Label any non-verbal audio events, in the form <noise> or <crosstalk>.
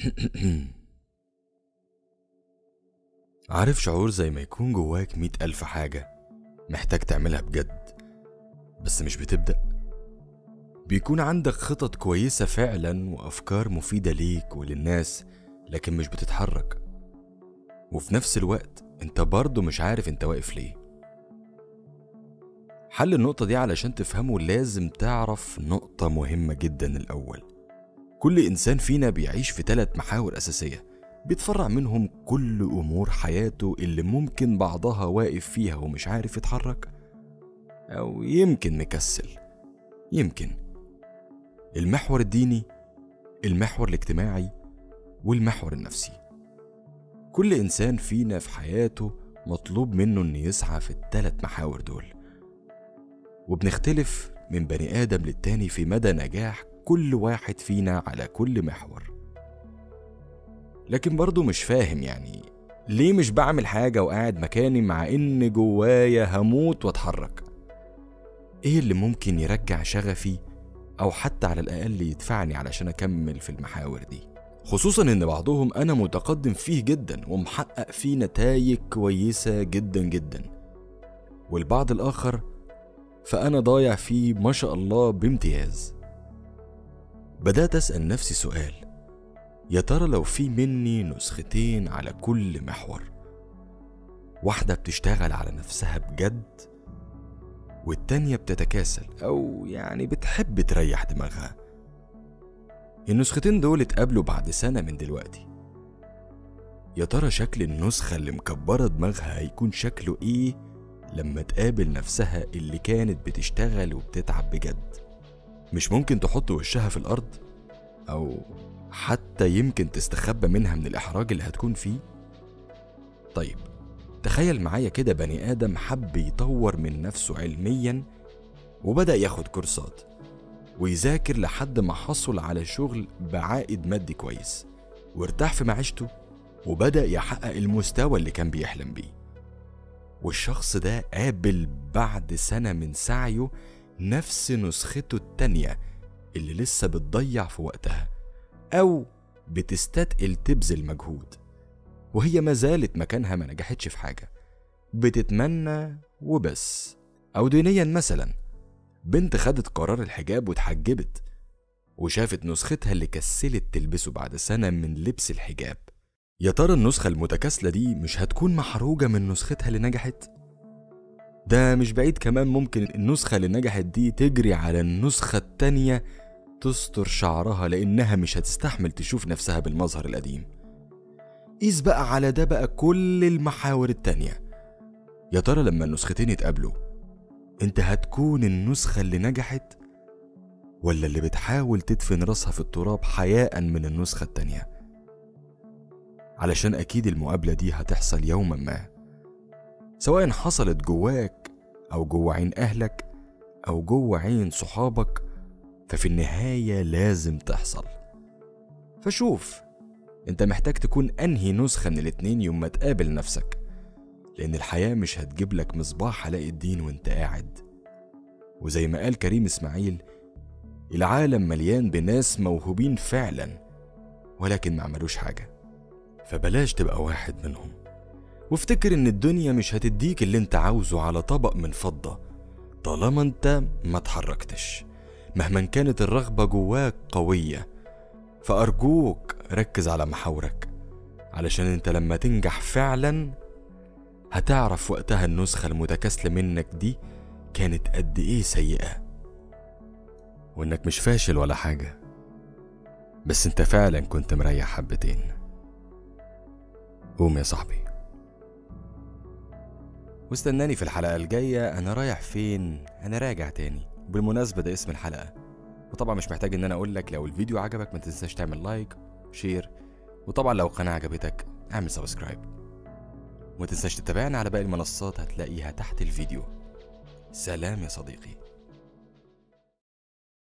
<coughs> عارف شعور زي ما يكون جواك مية ألف حاجة محتاج تعملها بجد بس مش بتبدأ. بيكون عندك خطط كويسة فعلا وأفكار مفيدة ليك وللناس لكن مش بتتحرك. وفي نفس الوقت أنت برضه مش عارف أنت واقف ليه. حل النقطة دي علشان تفهمه لازم تعرف نقطة مهمة جدا الأول. كل إنسان فينا بيعيش في ثلاث محاور أساسية. بيتفرع منهم كل أمور حياته اللي ممكن بعضها واقف فيها ومش عارف يتحرك أو يمكن مكسل. يمكن. المحور الديني المحور الاجتماعي والمحور النفسي. كل إنسان فينا في حياته مطلوب منه إنه يسعى في التلات محاور دول. وبنختلف من بني آدم للتاني في مدى نجاح كل واحد فينا على كل محور. لكن برضه مش فاهم يعني ليه مش بعمل حاجة وقاعد مكاني مع إن جوايا هموت وأتحرك؟ إيه اللي ممكن يرجع شغفي أو حتى على الأقل يدفعني علشان أكمل في المحاور دي؟ خصوصا إن بعضهم أنا متقدم فيه جدا ومحقق فيه نتائج كويسة جدا جدا. والبعض الآخر فأنا ضايع فيه ما شاء الله بامتياز. بدأت أسأل نفسي سؤال. يا ترى لو في مني نسختين على كل محور واحدة بتشتغل على نفسها بجد والتانية بتتكاسل أو يعني بتحب تريح دماغها. النسختين دول اتقابلوا بعد سنة من دلوقتي. يا ترى شكل النسخة اللي مكبرة دماغها هيكون شكله إيه لما تقابل نفسها اللي كانت بتشتغل وبتتعب بجد؟ مش ممكن تحط وشها في الأرض؟ أو حتى يمكن تستخبى منها من الإحراج اللي هتكون فيه؟ طيب تخيل معايا كده بني آدم حب يطور من نفسه علميا وبدأ ياخد كورسات ويذاكر لحد ما حصل على شغل بعائد مادي كويس وارتاح في معيشته وبدأ يحقق المستوى اللي كان بيحلم بيه. والشخص ده قابل بعد سنة من سعيه نفس نسخته التانية اللي لسه بتضيع في وقتها أو بتستتقل تبذل مجهود. وهي ما زالت مكانها ما نجحتش في حاجة. بتتمنى وبس. أو دينيا مثلا بنت خدت قرار الحجاب واتحجبت وشافت نسختها اللي كسلت تلبسه بعد سنة من لبس الحجاب. يا ترى النسخة المتكاسلة دي مش هتكون محروجة من نسختها اللي نجحت؟ ده مش بعيد كمان ممكن النسخة اللي نجحت دي تجري على النسخة التانية تستر شعرها لأنها مش هتستحمل تشوف نفسها بالمظهر القديم. قيس بقى على ده بقى كل المحاور التانية. يا ترى لما النسختين يتقابلوا انت هتكون النسخة اللي نجحت ولا اللي بتحاول تدفن راسها في التراب حياء من النسخة التانية؟ علشان أكيد المقابلة دي هتحصل يوما ما. سواء حصلت جواك أو جوا عين أهلك أو جوا عين صحابك ففي النهاية لازم تحصل. فشوف أنت محتاج تكون أنهي نسخة من الاتنين يوم ما تقابل نفسك لأن الحياة مش هتجيب لك مصباح علاء الدين وأنت قاعد. وزي ما قال كريم إسماعيل العالم مليان بناس موهوبين فعلا ولكن ما عملوش حاجة. فبلاش تبقى واحد منهم. وافتكر إن الدنيا مش هتديك اللي أنت عاوزه على طبق من فضة طالما أنت ما اتحركتش. مهما كانت الرغبة جواك قوية فأرجوك ركز على محاورك علشان أنت لما تنجح فعلا هتعرف وقتها النسخة المتكاسلة منك دي كانت قد إيه سيئة. وإنك مش فاشل ولا حاجة بس أنت فعلا كنت مريح حبتين. قوم يا صاحبي. واستناني في الحلقة الجاية أنا رايح فين؟ أنا راجع تاني. بالمناسبة ده اسم الحلقة وطبعا مش محتاج إن أنا أقول لك لو الفيديو عجبك ما تنساش تعمل لايك share وطبعا لو القناة عجبتك اعمل subscribe. وما تنساش تتابعنا على باقي المنصات هتلاقيها تحت الفيديو. سلام يا صديقي.